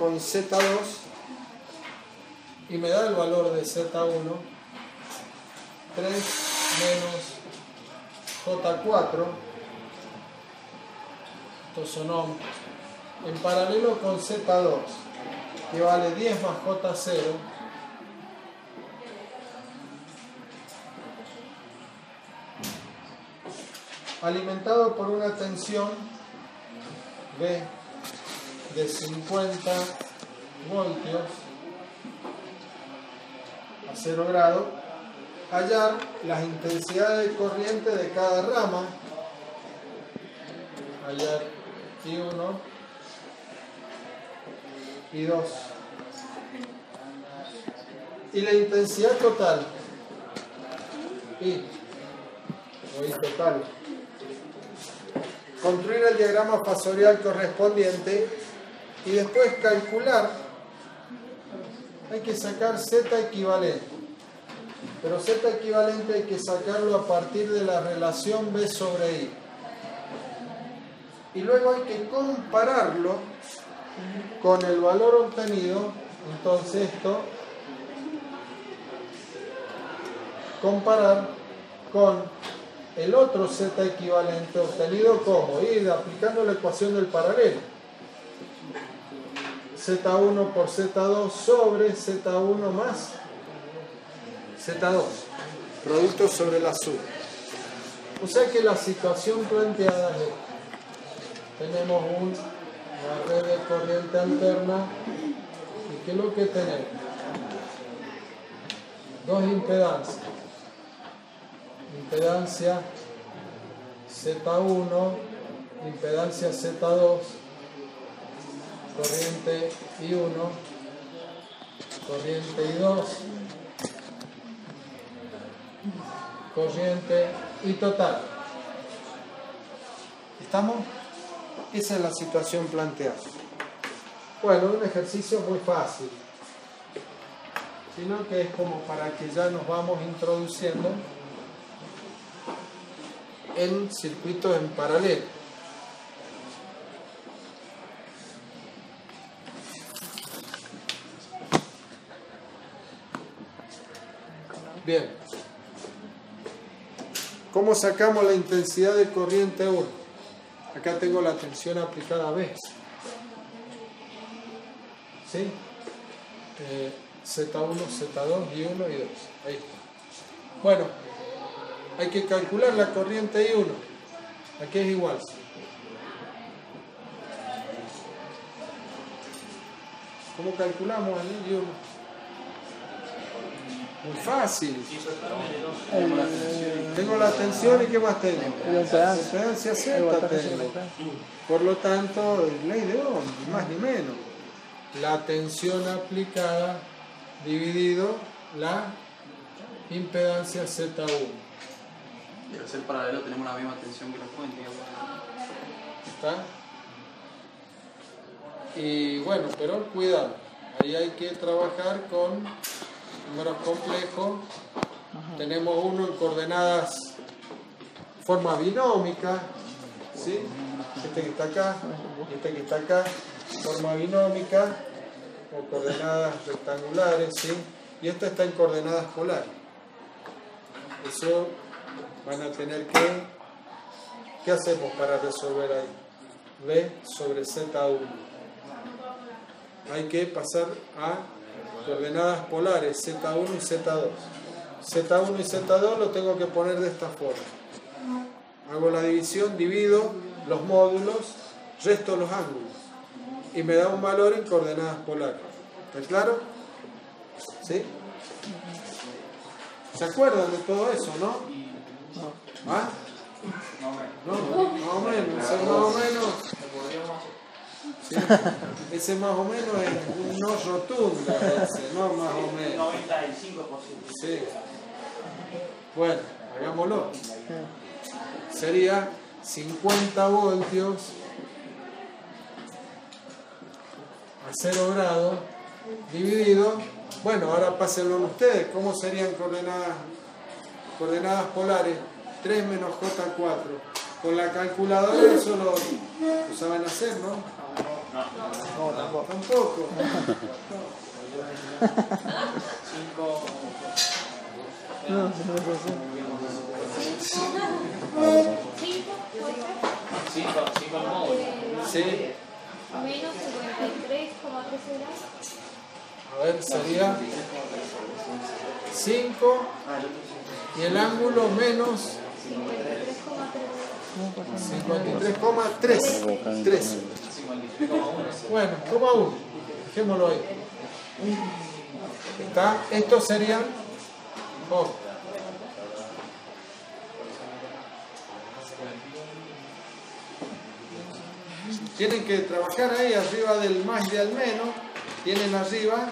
con Z2 y me da el valor de Z1 3 menos J4 estos son ohms en paralelo con Z2 que vale 10 más J0 alimentado por una tensión B de 50 voltios a 0 grados, hallar las intensidades de corriente de cada rama, hallar I1 y 2. Y la intensidad total, I, o I total, construir el diagrama fasorial correspondiente y después calcular, hay que sacar Z equivalente. Pero Z equivalente hay que sacarlo a partir de la relación B sobre I. Y luego hay que compararlo con el valor obtenido. Entonces esto, comparar con el otro Z equivalente obtenido como ir aplicando la ecuación del paralelo. Z1 por Z2 sobre Z1 más Z2. Producto sobre la suma. O sea que la situación planteada es tenemos una red de corriente alterna y ¿qué es lo que tenemos? Dos impedancias. Impedancia Z1, impedancia Z2 corriente I1, corriente I2, corriente I total. ¿Estamos? Esa es la situación planteada. Bueno, un ejercicio muy fácil, sino que es como para que ya nos vamos introduciendo en circuitos en paralelo. Bien. ¿Cómo sacamos la intensidad de corriente 1? Acá tengo la tensión aplicada a B. ¿Sí? Eh, Z1, Z2, y 1 y 2. Ahí está. Bueno, hay que calcular la corriente I1. Aquí es igual. ¿Cómo calculamos el I1? Muy fácil. Tengo la tensión y ¿qué más tengo? La impedancia Z tengo. Por lo tanto, ley de Ohm, ni más ni menos. La tensión aplicada dividido la impedancia Z1. Y al ser paralelo tenemos la misma tensión que la fuente. ¿Está? Y bueno, pero cuidado, ahí hay que trabajar con números complejos. Tenemos uno en coordenadas forma binómica, ¿sí? este que está acá, este que está acá, forma binómica, o coordenadas rectangulares, ¿sí? y este está en coordenadas polares. Eso van a tener que, ¿qué hacemos para resolver ahí? B sobre Z1. Hay que pasar a coordenadas polares Z1 y Z2. Z1 y Z2 lo tengo que poner de esta forma. Hago la división, divido los módulos, resto los ángulos y me da un valor en coordenadas polares. ¿Está claro? ¿Sí? ¿Se acuerdan de todo eso, no? ¿Ah? No, más o menos, más o menos. Ese más o menos es un no rotundo, ese, no más o menos. 95%. Sí. Bueno, hagámoslo. Sería 50 voltios a 0 grados dividido. Bueno, ahora pásenlo ustedes. ¿Cómo serían coordenadas, coordenadas polares? 3 menos J4. Con la calculadora eso lo, lo saben hacer, ¿no? No, tampoco. Tampoco. 5. No, no, no, no. 5, 5 al módulo. Sí. Menos 53,3 será. A ver, sería 5 y el ángulo menos 53,3. 3. Bueno, coma 1. Dejémoslo ahí. ¿Está? Esto sería. oh, Tienen que trabajar ahí arriba del más y al menos. Tienen arriba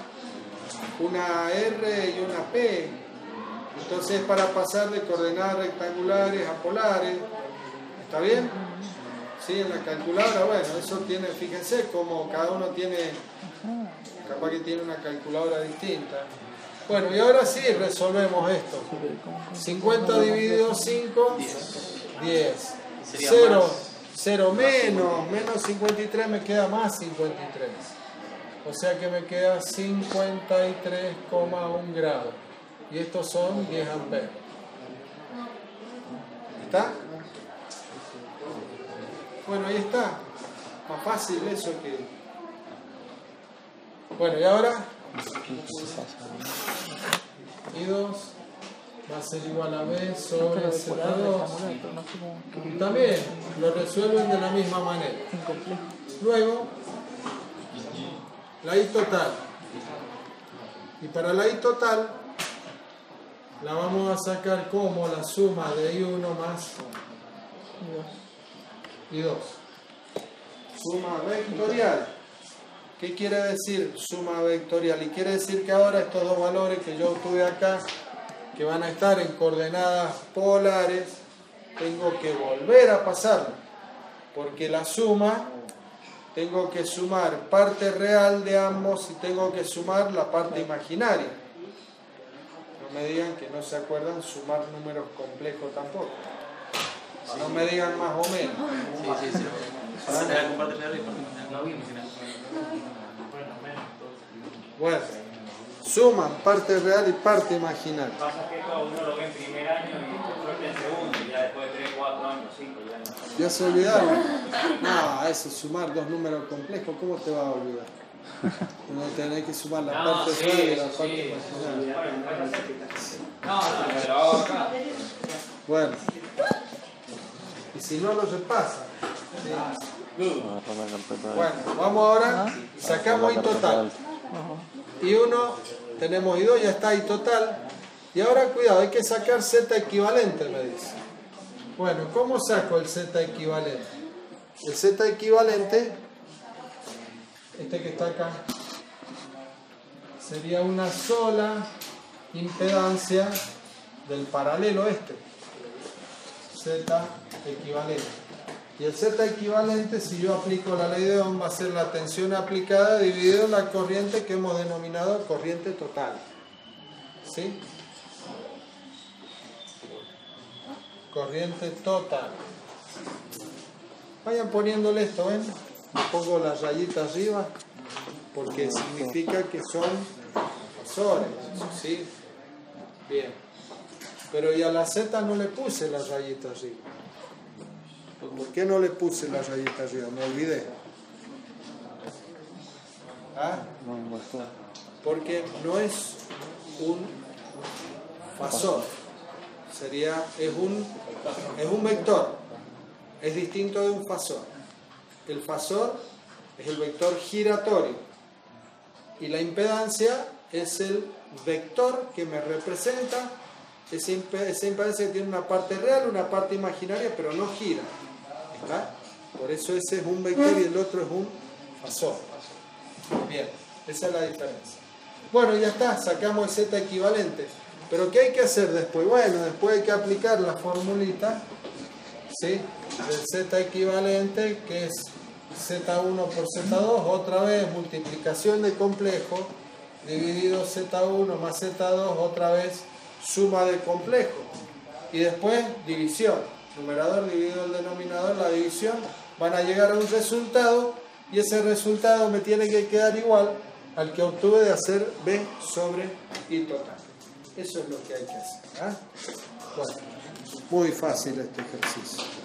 una R y una P. Entonces para pasar de coordenadas rectangulares a polares. ¿Está bien? Sí, en la calculadora, bueno, eso tiene, fíjense como cada uno tiene, capaz que tiene una calculadora distinta. Bueno, y ahora sí resolvemos esto. 50 dividido 5, 10. Sería 0, más. 0 menos, menos 53 me queda más 53. O sea que me queda 53,1 grados. Y estos son 10 amperes. ¿Está? Ahí está. Más fácil eso que... Bueno, y ahora... Y 2 va a ser igual a B sobre Z2. no sé cómo. También lo resuelven de la misma manera. Luego, la I total. Y para la I total, la vamos a sacar como la suma de I1 más Y dos. I2. Suma vectorial. ¿Qué quiere decir suma vectorial? Y quiere decir que ahora estos dos valores que yo obtuve acá, que van a estar en coordenadas polares, tengo que volver a pasarla. Porque la suma, tengo que sumar parte real de ambos y tengo que sumar la parte imaginaria. No me digan que no se acuerdan sumar números complejos tampoco. No me digan más o menos. Sí, sí, sí. Bueno, suman parte real y parte imaginaria. Pasa que esto uno lo ve en primer año y suerte en segundo, y ya después de 3, 4 años, 5, ya no. ¿Ya se olvidaron? No, eso, sumar dos números complejos, ¿cómo te va a olvidar? Uno tiene que sumar la No, parte sí, real y la parte sí, imaginaria. No, no, pero hago acá. Bueno, y si no lo repasa. Bueno, vamos ahora, sacamos I total. Y uno, tenemos I dos, ya está I total. Y ahora cuidado, hay que sacar Z equivalente, me dice. Bueno, ¿cómo saco el Z equivalente? El Z equivalente, este que está acá, sería una sola impedancia del paralelo este. Z equivalente. Y el Z equivalente, si yo aplico la ley de Ohm, va a ser la tensión aplicada dividido la corriente que hemos denominado corriente total. ¿Sí? Corriente total. Vayan poniéndole esto, ¿ven? Le pongo la rayita arriba porque significa que son fasores, ¿sí? Bien. Pero y a la Z no le puse la rayita arriba. ¿Por qué no le puse la rayita arriba? Me olvidé. ¿Ah? Porque no es un fasor. Sería, es un, es un vector. Es distinto de un fasor. El fasor es el vector giratorio. Y la impedancia es el vector que me representa esa, impe- esa impedancia que tiene una parte real, una parte imaginaria, pero no gira. Por eso ese es un vector y el otro es un fasor. Bien, esa es la diferencia. Bueno, ya está, sacamos el z equivalente. Pero ¿qué hay que hacer después? Bueno, después hay que aplicar la formulita ¿sí? del z equivalente, que es z1 por z2, otra vez multiplicación de complejo, dividido z1 más z2, otra vez suma de complejo. Y después división. Numerador dividido el denominador, la división, van a llegar a un resultado y ese resultado me tiene que quedar igual al que obtuve de hacer B sobre I total. Eso es lo que hay que hacer. ¿ah? Bueno, muy fácil este ejercicio.